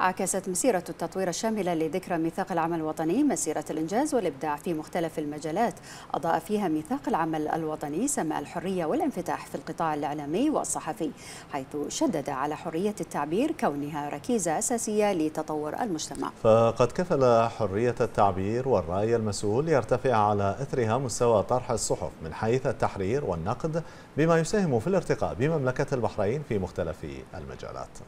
عكست مسيرة التطوير الشاملة لذكرى ميثاق العمل الوطني مسيرة الإنجاز والإبداع في مختلف المجالات. أضاء فيها ميثاق العمل الوطني سماء الحرية والانفتاح في القطاع الإعلامي والصحفي حيث شدد على حرية التعبير كونها ركيزة أساسية لتطور المجتمع. فقد كفل حرية التعبير والرأي المسؤول يرتفع على إثرها مستوى طرح الصحف من حيث التحرير والنقد بما يساهم في الارتقاء بمملكة البحرين في مختلف المجالات.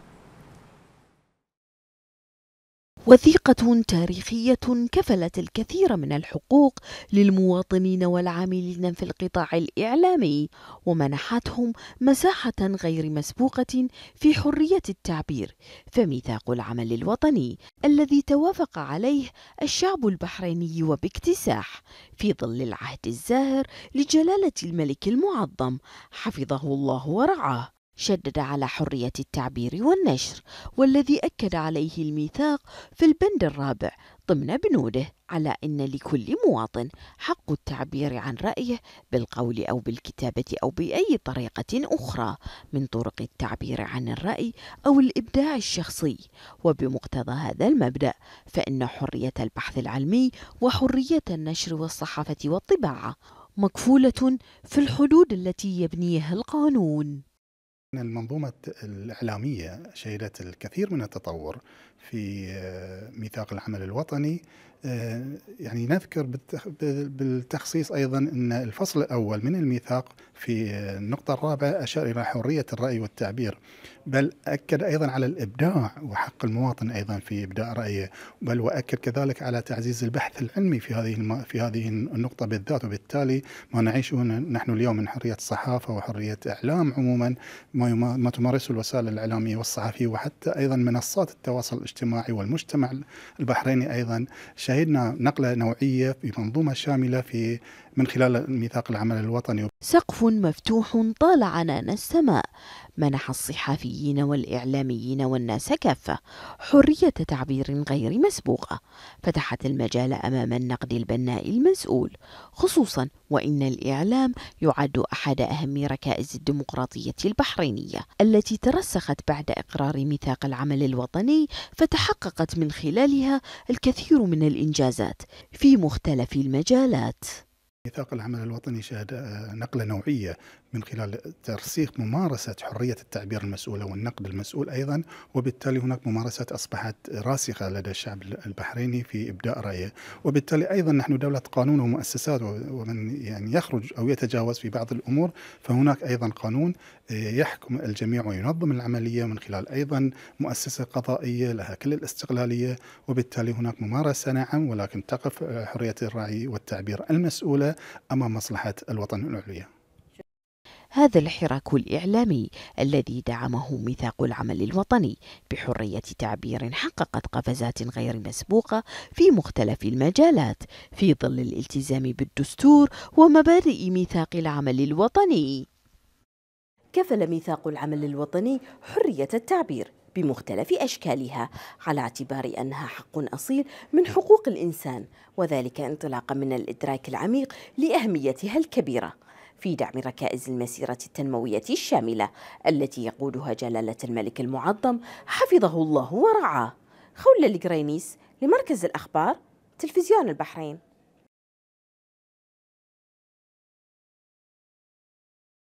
وثيقة تاريخية كفلت الكثير من الحقوق للمواطنين والعاملين في القطاع الإعلامي ومنحتهم مساحة غير مسبوقة في حرية التعبير. فميثاق العمل الوطني الذي توافق عليه الشعب البحريني وباكتساح في ظل العهد الزاهر لجلالة الملك المعظم حفظه الله ورعاه. شدد على حرية التعبير والنشر والذي أكد عليه الميثاق في البند الرابع ضمن بنوده على أن لكل مواطن حق التعبير عن رأيه بالقول أو بالكتابة أو بأي طريقة أخرى من طرق التعبير عن الرأي أو الإبداع الشخصي. وبمقتضى هذا المبدأ فإن حرية البحث العلمي وحرية النشر والصحافة والطباعة مكفولة في الحدود التي يبنيها القانون. المنظومة الإعلامية شهدت الكثير من التطور في آه، ميثاق العمل الوطني. آه، يعني نذكر بالتخصيص أيضا أن الفصل الأول من الميثاق في النقطة الرابعة أشار إلى حرية الرأي والتعبير بل أكد أيضا على الإبداع وحق المواطن أيضا في إبداء رأيه بل وأكد كذلك على تعزيز البحث العلمي في هذه في هذه النقطة بالذات. وبالتالي ما نعيشه نحن اليوم من حرية الصحافة وحرية إعلام عموما ما تمارسه الوسائل الإعلامية والصحفية وحتى أيضا منصات التواصل الاجتماعي والمجتمع البحريني أيضا. شهدنا نقلة نوعية في منظومة شاملة في من خلال ميثاق العمل الوطني. سقف مفتوح طال عنان السماء. منح الصحفيين والإعلاميين والناس كافة. حرية تعبير غير مسبوقة. فتحت المجال أمام النقد البناء المسؤول. خصوصا وإن الإعلام يعد أحد أهم ركائز الديمقراطية البحرينية. التي ترسخت بعد إقرار ميثاق العمل الوطني فتحققت من خلالها الكثير من الإنجازات في مختلف المجالات. ميثاق العمل الوطني شهد آه، نقلة نوعية. من خلال ترسيخ ممارسة حرية التعبير المسؤولة والنقد المسؤول أيضا وبالتالي هناك ممارسات أصبحت راسخة لدى الشعب البحريني في إبداء رأيه. وبالتالي أيضا نحن دولة قانون ومؤسسات ومن يعني يخرج أو يتجاوز في بعض الأمور فهناك أيضا قانون آه، يحكم الجميع وينظم العملية من خلال أيضا مؤسسة قضائية لها كل الاستقلالية. وبالتالي هناك ممارسة نعم ولكن تقف آه، حرية الرأي والتعبير المسؤولة أمام مصلحة الوطن العليا. هذا الحراك الإعلامي الذي دعمه ميثاق العمل الوطني بحرية تعبير حققت قفزات غير مسبوقة في مختلف المجالات في ظل الالتزام بالدستور ومبادئ ميثاق العمل الوطني. كفل ميثاق العمل الوطني حرية التعبير بمختلف أشكالها على اعتبار أنها حق أصيل من حقوق الإنسان وذلك انطلاقا من الإدراك العميق لأهميتها الكبيرة. في دعم ركائز المسيرة التنموية الشاملة التي يقودها جلالة الملك المعظم حفظه الله ورعاه. خولة القرينيس لمركز الأخبار تلفزيون البحرين.